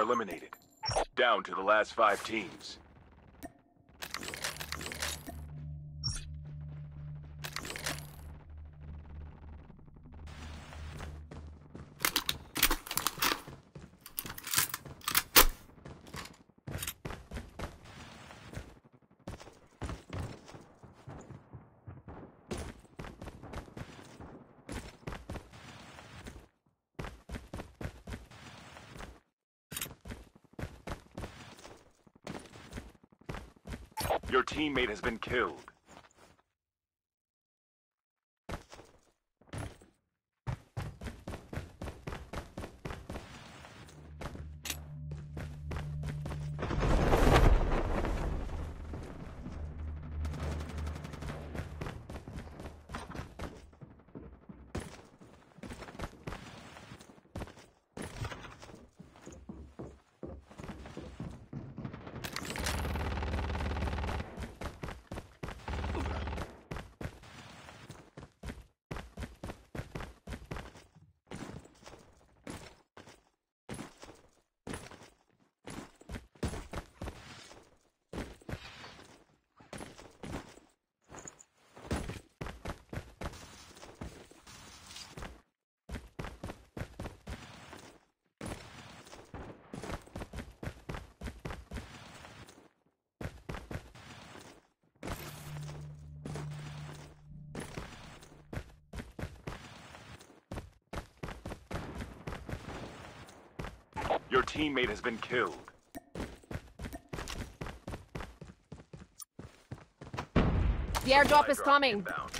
eliminated. Down to the last five teams. Your teammate has been killed. Your teammate has been killed. The airdrop is coming. inbound.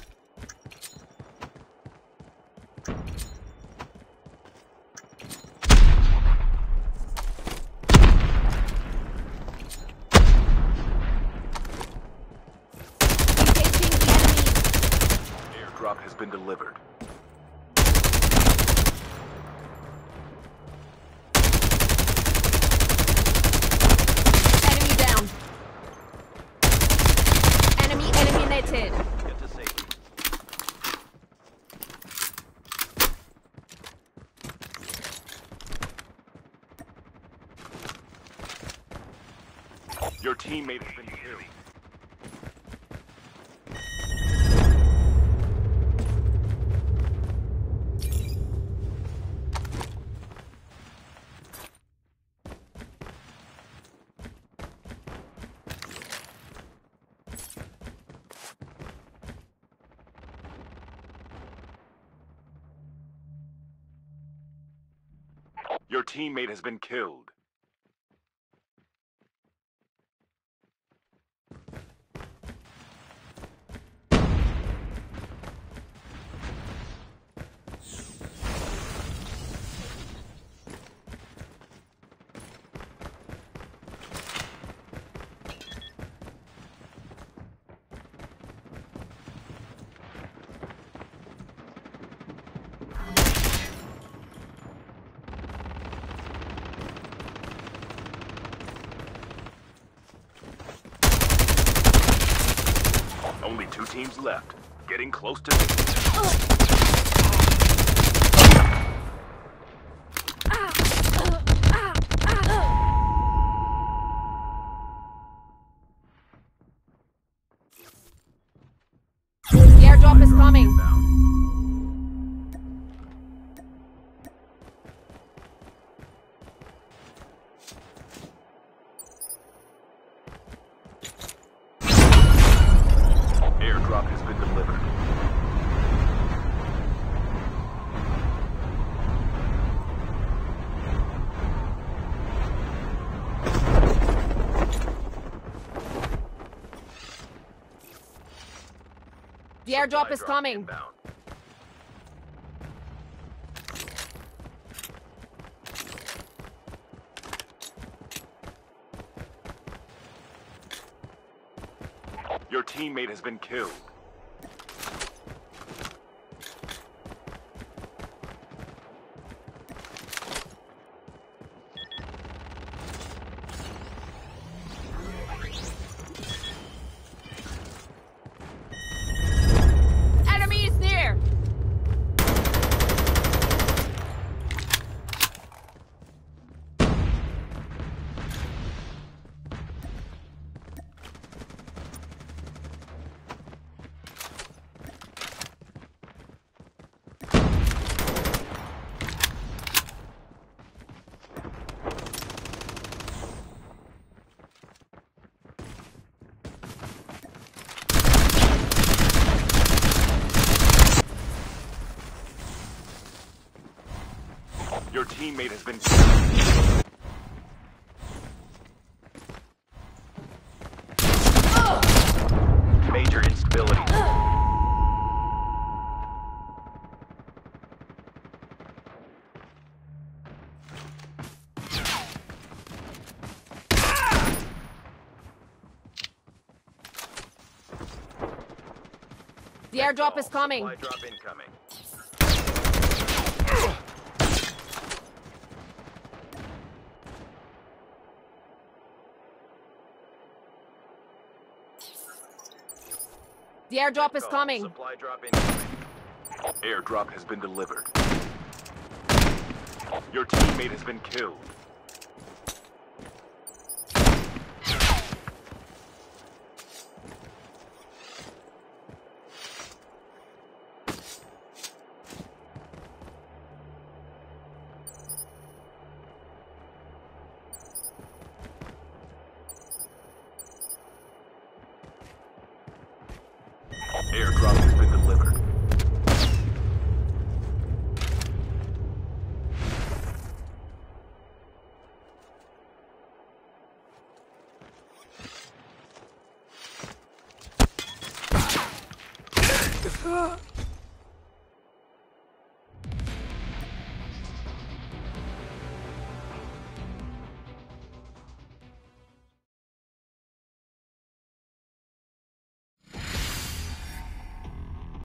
Airdrop has been delivered. Enemy down. Enemy eliminated. Get to safety. Your teammate has been killed. Your teammate has been killed. Only two teams left. Getting close to airdrop is coming. The airdrop is coming. inbound. Your teammate has been killed. Enemy is near. Your teammate has been killed. Major instability. The airdrop is coming. Supply drop incoming. The airdrop is coming. Supply drop incoming. Airdrop has been delivered. Your teammate has been killed. Airdrop has been delivered.